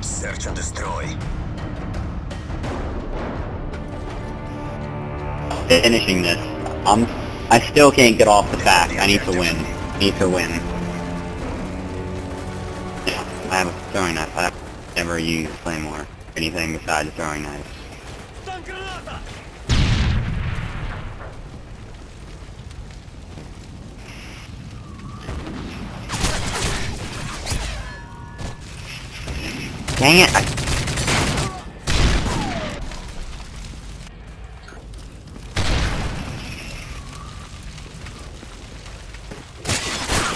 Search and destroy. Finishing this. I'm. I still can't get off the fact. I need to win. I Need to win. I have a throwing knife. I've never used Claymore. Anything besides a throwing knife. Dang it! I...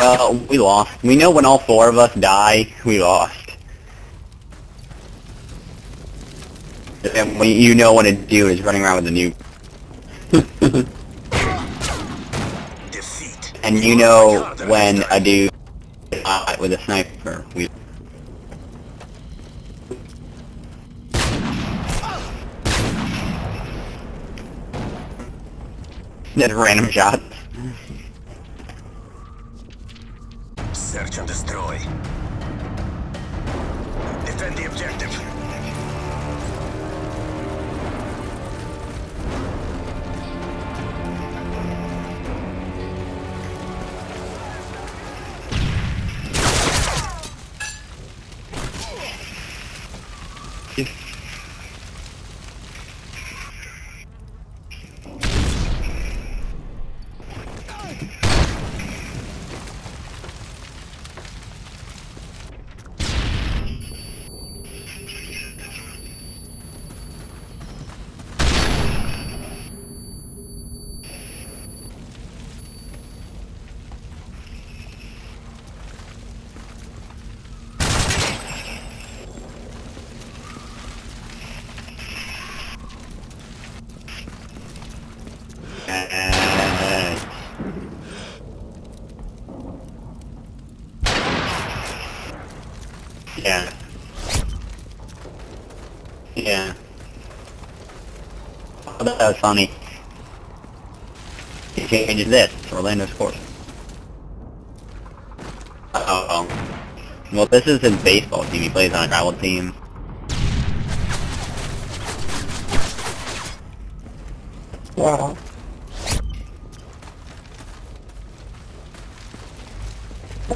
Uh, we lost. We know when all four of us die, we lost. And when you know what to do is running around with a nuke. Defeat. and you know when a dude uh, with a sniper. We That random shots. Search and destroy. Defend the objective. Uh, yeah. Yeah. Oh, that was funny. He changes this. Orlando scores. Uh oh. Well, this is his baseball team. He plays on a travel team. Wow.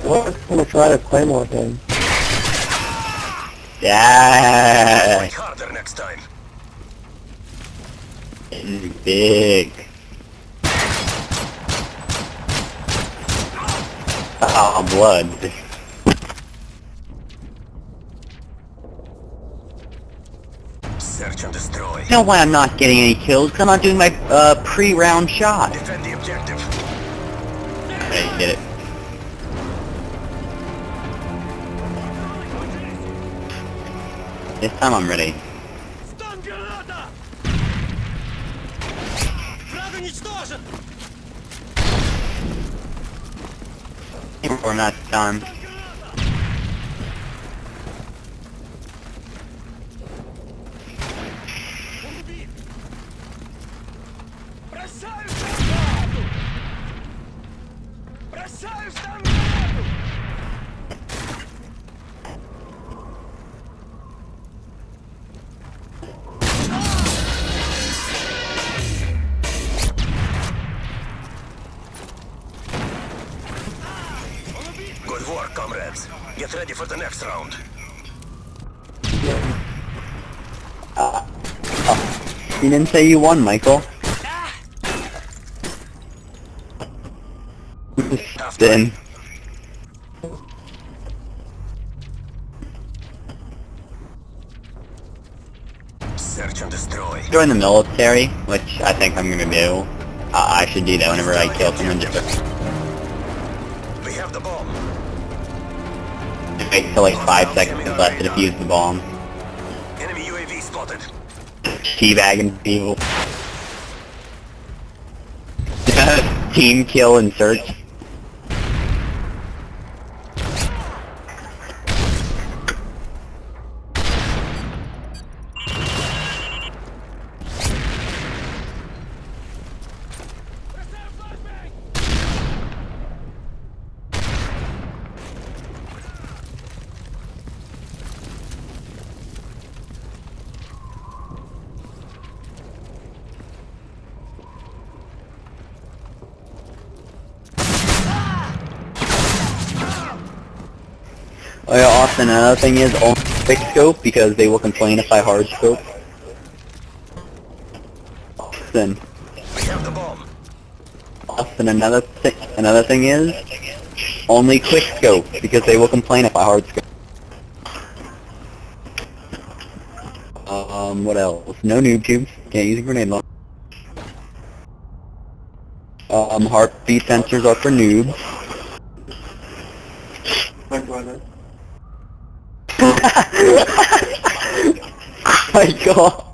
I'm gonna try to play more thing. Yeah. Harder next time. It's big. Oh, blood. Search and destroy. You know why I'm not getting any kills? 'Cause I'm not doing my uh, pre-round shot. Defend This time I'm ready. Стан граната! Враг уничтожен! We're not done. Он убит! Бросаю гранату! Бросаю стан Good work, comrades. Get ready for the next round. You didn't say you won, Michael. then. Search and destroy. Join the military, which I think I'm gonna do. Uh, I should do that whenever I kill someone, just We have the bomb. Wait till like five seconds is left to defuse the bomb. Enemy UAV spotted. Teabagging people. Team kill and search. Austin, another thing is only quick scope because they will complain if I hard scope. Austin, We have the bomb. Austin, another thing, another thing is only quick scope because they will complain if I hard scope. Um, what else? No noob tubes. Can't use a grenade launcher. Um, heartbeat sensors are for noobs. Oh my god.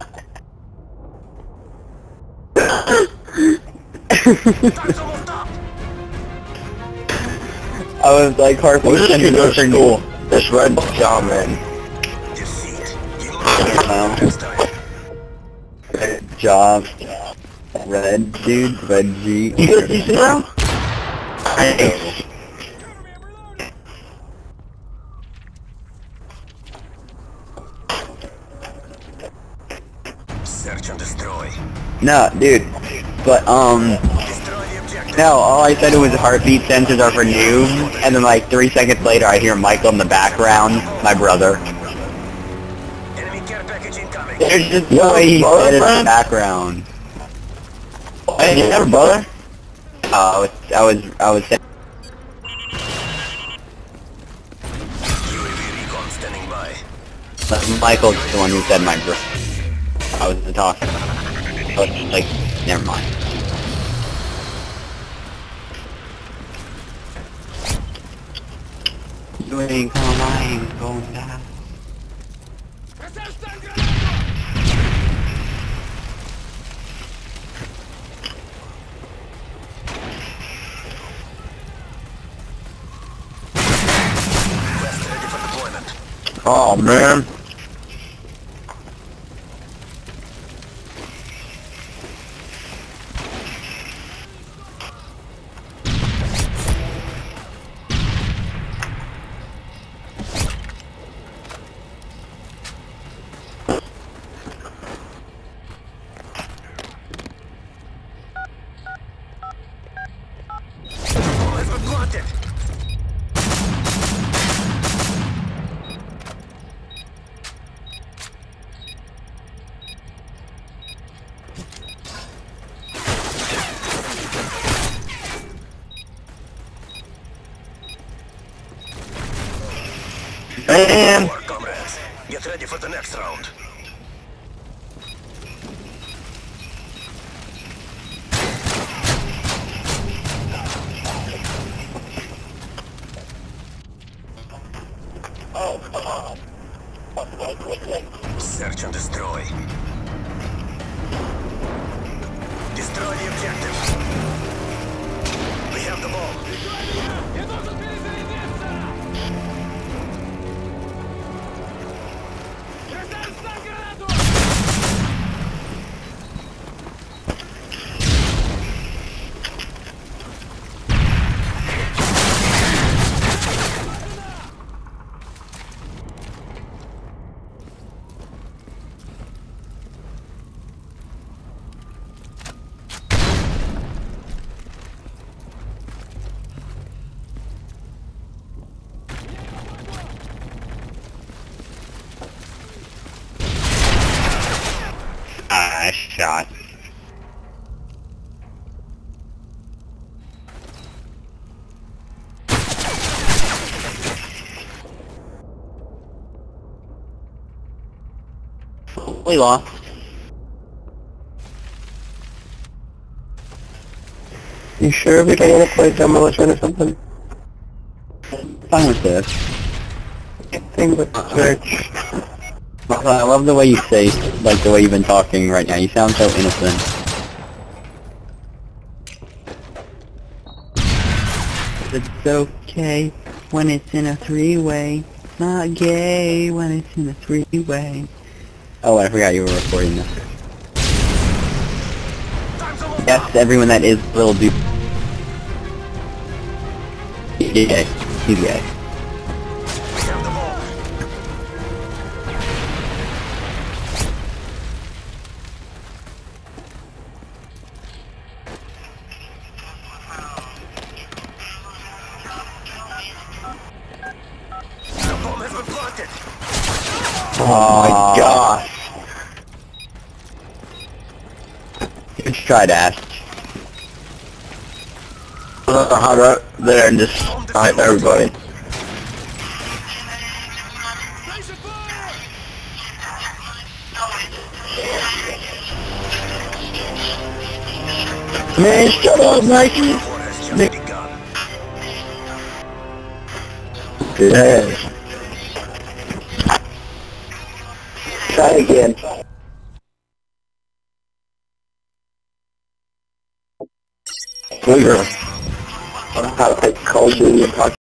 Time's almost up. I was like, heartbeat sensors are for noobs. This red job, man. Defeat. You must Wow. next time. Good job. Red dude, red G. You got a decent round? Nice. Search and destroy. No, dude. But um, the no. All I said was heartbeat sensors are for noobs, and then like three seconds later, I hear Michael in the background, my brother. Enemy care package incoming. There's just no way he brother, said it in the background. Hey, you have a brother? Uh, I was, I was, I was saying. UAV recon standing by. But Michael's the one who said my bro. I was the like, never mind. Doing going down. Oh man. Man. Get ready for the next round. Oh. Search and. Destroy shot. We lost. You sure we don't want to play demolition or something? Fine with this. Thing with uh-huh. search. I love the way you say, like the way you've been talking right now. You sound so innocent. It's okay when it's in a three-way. Not gay when it's in a three-way. Oh, I forgot you were recording this. Yes, everyone that is little dude. He's gay. He's gay. Oh my ah. gosh. Good try, Dash. Hot up there and just snipe everybody. Man, shut up, Nike! Four has Try again. Know how to Call of Duty and talk